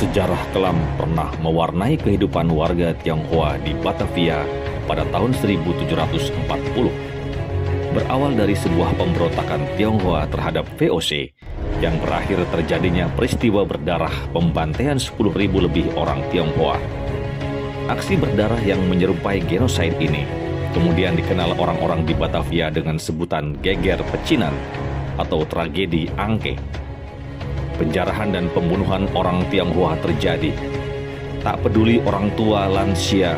Sejarah kelam pernah mewarnai kehidupan warga Tionghoa di Batavia pada tahun 1740. Berawal dari sebuah pemberontakan Tionghoa terhadap VOC yang berakhir terjadinya peristiwa berdarah pembantaian 10.000 lebih orang Tionghoa. Aksi berdarah yang menyerupai genosida ini kemudian dikenal orang-orang di Batavia dengan sebutan geger pecinan atau tragedi Angke penjarahan dan pembunuhan orang Tionghoa terjadi. Tak peduli orang tua, lansia,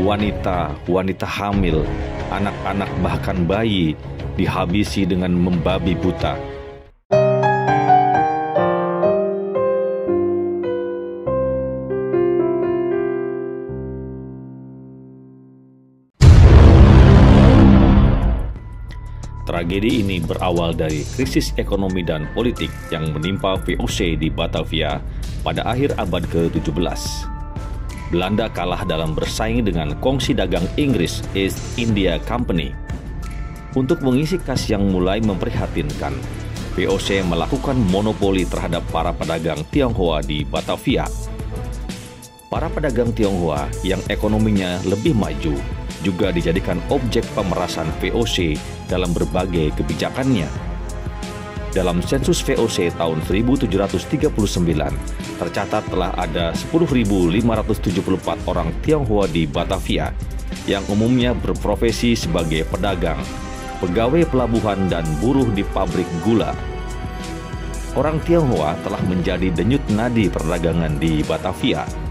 wanita, wanita hamil, anak-anak bahkan bayi dihabisi dengan membabi buta Tragedi ini berawal dari krisis ekonomi dan politik yang menimpa VOC di Batavia pada akhir abad ke-17. Belanda kalah dalam bersaing dengan kongsi dagang Inggris East India Company. Untuk mengisi kas yang mulai memprihatinkan, VOC melakukan monopoli terhadap para pedagang Tionghoa di Batavia. Para pedagang Tionghoa yang ekonominya lebih maju juga dijadikan objek pemerasan VOC dalam berbagai kebijakannya. Dalam sensus VOC tahun 1739, tercatat telah ada 10.574 orang Tionghoa di Batavia yang umumnya berprofesi sebagai pedagang, pegawai pelabuhan dan buruh di pabrik gula. Orang Tionghoa telah menjadi denyut nadi perdagangan di Batavia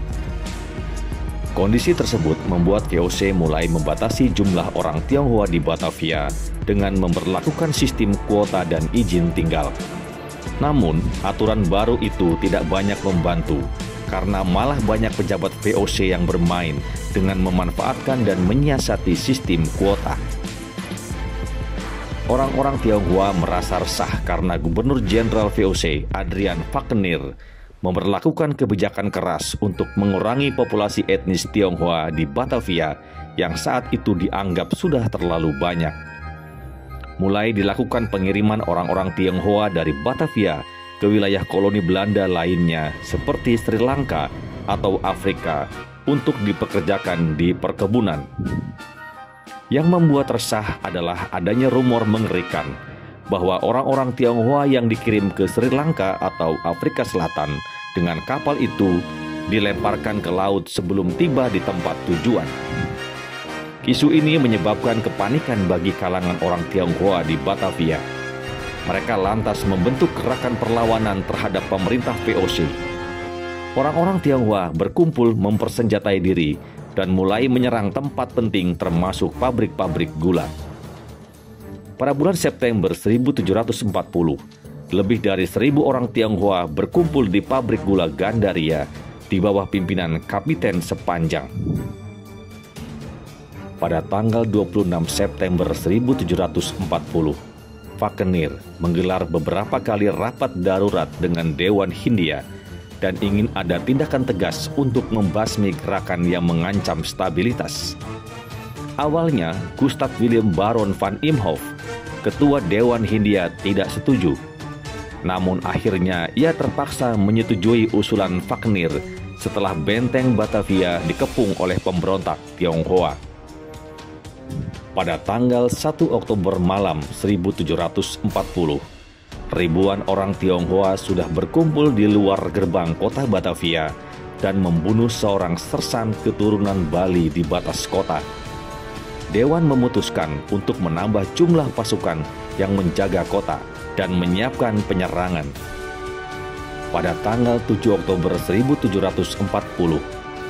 Kondisi tersebut membuat VOC mulai membatasi jumlah orang Tionghoa di Batavia dengan memperlakukan sistem kuota dan izin tinggal. Namun, aturan baru itu tidak banyak membantu karena malah banyak pejabat VOC yang bermain dengan memanfaatkan dan menyiasati sistem kuota. Orang-orang Tionghoa merasa resah karena Gubernur Jenderal VOC Adrian Wagner memperlakukan kebijakan keras untuk mengurangi populasi etnis Tionghoa di Batavia yang saat itu dianggap sudah terlalu banyak. Mulai dilakukan pengiriman orang-orang Tionghoa dari Batavia ke wilayah koloni Belanda lainnya seperti Sri Lanka atau Afrika untuk dipekerjakan di perkebunan. Yang membuat resah adalah adanya rumor mengerikan bahwa orang-orang Tionghoa yang dikirim ke Sri Lanka atau Afrika Selatan dengan kapal itu dilemparkan ke laut sebelum tiba di tempat tujuan. Isu ini menyebabkan kepanikan bagi kalangan orang Tionghoa di Batavia. Mereka lantas membentuk gerakan perlawanan terhadap pemerintah VOC. Orang-orang Tionghoa berkumpul mempersenjatai diri dan mulai menyerang tempat penting termasuk pabrik-pabrik gula. Pada bulan September 1740, lebih dari seribu orang Tionghoa berkumpul di pabrik gula Gandaria di bawah pimpinan Kapiten Sepanjang. Pada tanggal 26 September 1740, Fakenir menggelar beberapa kali rapat darurat dengan Dewan Hindia dan ingin ada tindakan tegas untuk membasmi gerakan yang mengancam stabilitas. Awalnya, Gustav William Baron van Imhoff ketua Dewan Hindia tidak setuju. Namun akhirnya ia terpaksa menyetujui usulan Faknir setelah benteng Batavia dikepung oleh pemberontak Tionghoa. Pada tanggal 1 Oktober malam 1740, ribuan orang Tionghoa sudah berkumpul di luar gerbang kota Batavia dan membunuh seorang sersan keturunan Bali di batas kota. Dewan memutuskan untuk menambah jumlah pasukan yang menjaga kota dan menyiapkan penyerangan. Pada tanggal 7 Oktober 1740,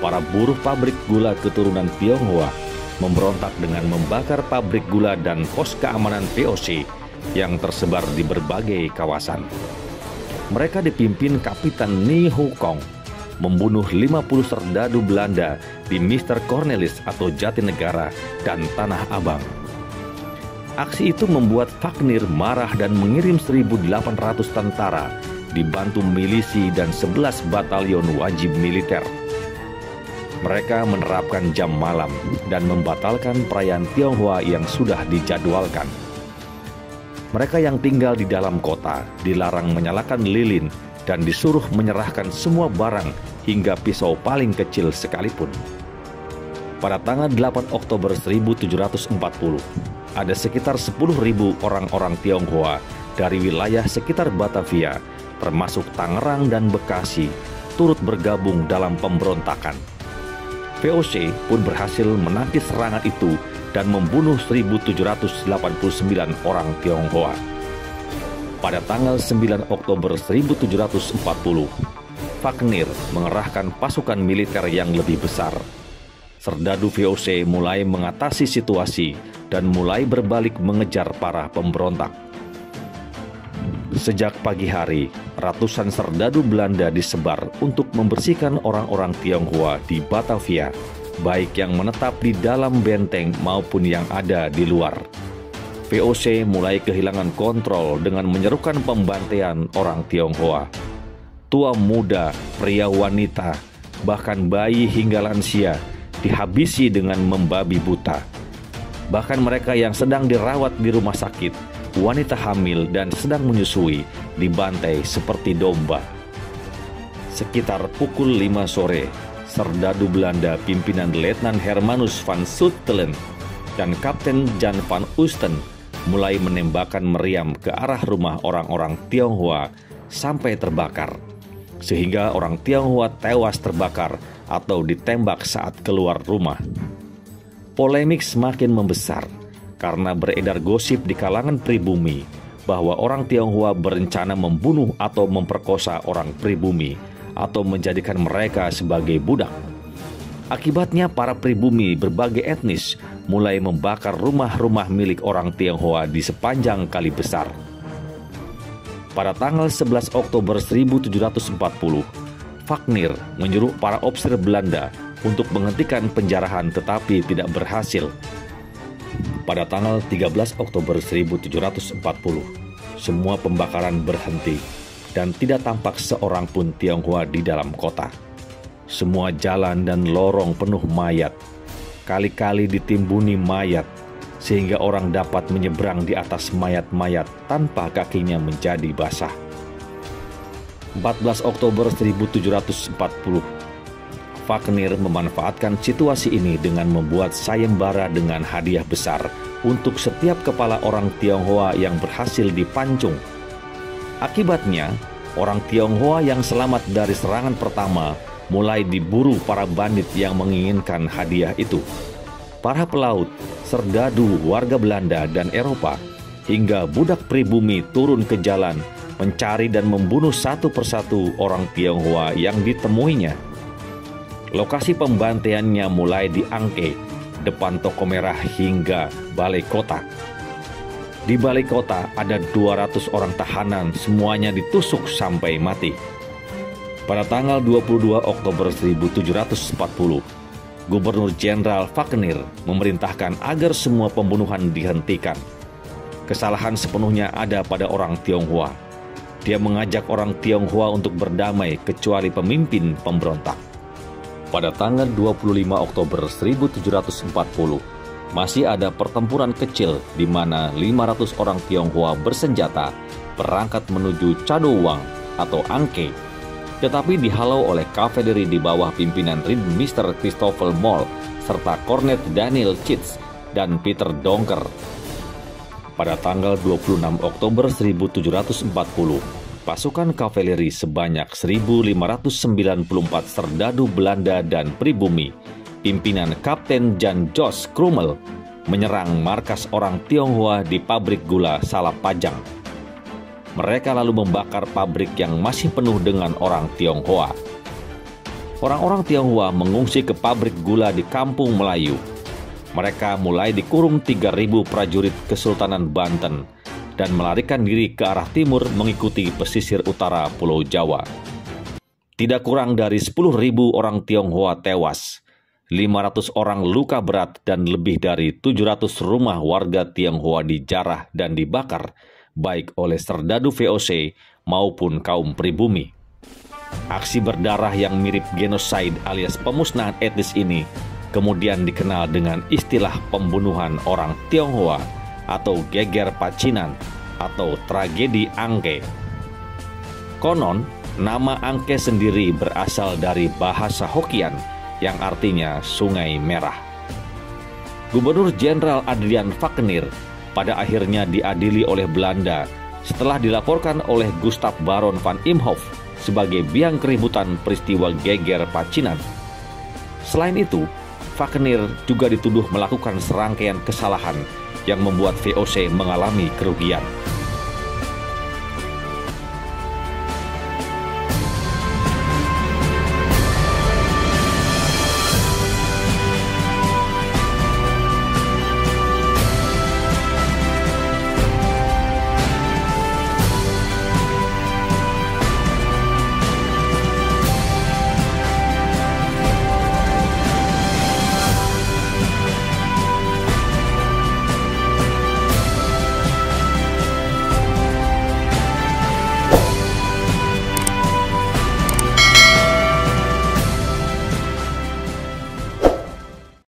para buruh pabrik gula keturunan Tionghoa memberontak dengan membakar pabrik gula dan pos keamanan VOC yang tersebar di berbagai kawasan. Mereka dipimpin Kapitan Ni Hu Kong membunuh 50 serdadu Belanda di Mr. Cornelis atau Jatinegara dan Tanah Abang. Aksi itu membuat Faknir marah dan mengirim 1.800 tentara dibantu milisi dan 11 batalion wajib militer. Mereka menerapkan jam malam dan membatalkan perayaan Tionghoa yang sudah dijadwalkan. Mereka yang tinggal di dalam kota dilarang menyalakan lilin dan disuruh menyerahkan semua barang hingga pisau paling kecil sekalipun. Pada tanggal 8 Oktober 1740, ada sekitar 10.000 orang-orang Tionghoa dari wilayah sekitar Batavia, termasuk Tangerang dan Bekasi, turut bergabung dalam pemberontakan. VOC pun berhasil menangkis serangan itu dan membunuh 1.789 orang Tionghoa. Pada tanggal 9 Oktober 1740, Wagner mengerahkan pasukan militer yang lebih besar. Serdadu VOC mulai mengatasi situasi dan mulai berbalik mengejar para pemberontak. Sejak pagi hari, ratusan serdadu Belanda disebar untuk membersihkan orang-orang Tionghoa di Batavia, baik yang menetap di dalam benteng maupun yang ada di luar. VOC mulai kehilangan kontrol dengan menyerukan pembantaian orang Tionghoa. Tua muda, pria wanita, bahkan bayi hingga lansia dihabisi dengan membabi buta. Bahkan mereka yang sedang dirawat di rumah sakit, wanita hamil dan sedang menyusui dibantai seperti domba. Sekitar pukul 5 sore, Serdadu Belanda pimpinan Letnan Hermanus van Soetelen dan Kapten Jan van Oosten mulai menembakkan meriam ke arah rumah orang-orang Tionghoa sampai terbakar. Sehingga orang Tionghoa tewas terbakar atau ditembak saat keluar rumah. Polemik semakin membesar karena beredar gosip di kalangan pribumi bahwa orang Tionghoa berencana membunuh atau memperkosa orang pribumi atau menjadikan mereka sebagai budak. Akibatnya para pribumi berbagai etnis mulai membakar rumah-rumah milik orang Tionghoa di sepanjang kali besar. Pada tanggal 11 Oktober 1740, Wagner menyuruh para opsir Belanda untuk menghentikan penjarahan tetapi tidak berhasil. Pada tanggal 13 Oktober 1740, semua pembakaran berhenti dan tidak tampak seorang pun Tionghoa di dalam kota. Semua jalan dan lorong penuh mayat. Kali-kali ditimbuni mayat, sehingga orang dapat menyeberang di atas mayat-mayat tanpa kakinya menjadi basah. 14 Oktober 1740, Wagner memanfaatkan situasi ini dengan membuat sayembara dengan hadiah besar untuk setiap kepala orang Tionghoa yang berhasil dipancung. Akibatnya, orang Tionghoa yang selamat dari serangan pertama mulai diburu para bandit yang menginginkan hadiah itu. Para pelaut, serdadu warga Belanda dan Eropa, hingga budak pribumi turun ke jalan mencari dan membunuh satu persatu orang Tionghoa yang ditemuinya. Lokasi pembantaiannya mulai di Angke, depan toko merah hingga balai kota. Di balai kota ada 200 orang tahanan, semuanya ditusuk sampai mati. Pada tanggal 22 Oktober 1740, Gubernur Jenderal Wagner memerintahkan agar semua pembunuhan dihentikan. Kesalahan sepenuhnya ada pada orang Tionghoa. Dia mengajak orang Tionghoa untuk berdamai kecuali pemimpin pemberontak. Pada tanggal 25 Oktober 1740, masih ada pertempuran kecil di mana 500 orang Tionghoa bersenjata berangkat menuju Cadowang atau Angke tetapi dihalau oleh kavaleri di bawah pimpinan Mr. Christopher Moll serta Cornet Daniel Chitz dan Peter Donker. Pada tanggal 26 Oktober 1740, pasukan kavaleri sebanyak 1.594 serdadu Belanda dan pribumi, pimpinan Kapten Jan Jos Krummel, menyerang markas orang Tionghoa di pabrik gula Salapajang mereka lalu membakar pabrik yang masih penuh dengan orang Tionghoa. Orang-orang Tionghoa mengungsi ke pabrik gula di kampung Melayu. Mereka mulai dikurung 3.000 prajurit Kesultanan Banten dan melarikan diri ke arah timur mengikuti pesisir utara Pulau Jawa. Tidak kurang dari 10.000 orang Tionghoa tewas, 500 orang luka berat dan lebih dari 700 rumah warga Tionghoa dijarah dan dibakar baik oleh serdadu VOC maupun kaum pribumi. Aksi berdarah yang mirip genosida alias pemusnahan etnis ini kemudian dikenal dengan istilah pembunuhan orang Tionghoa atau geger pacinan atau tragedi Angke. Konon, Nama Angke sendiri berasal dari bahasa Hokian yang artinya Sungai Merah. Gubernur Jenderal Adrian Falkenir pada akhirnya diadili oleh Belanda setelah dilaporkan oleh Gustav Baron van Imhoff sebagai biang keributan peristiwa geger Pacinan. Selain itu, Falkenir juga dituduh melakukan serangkaian kesalahan yang membuat VOC mengalami kerugian.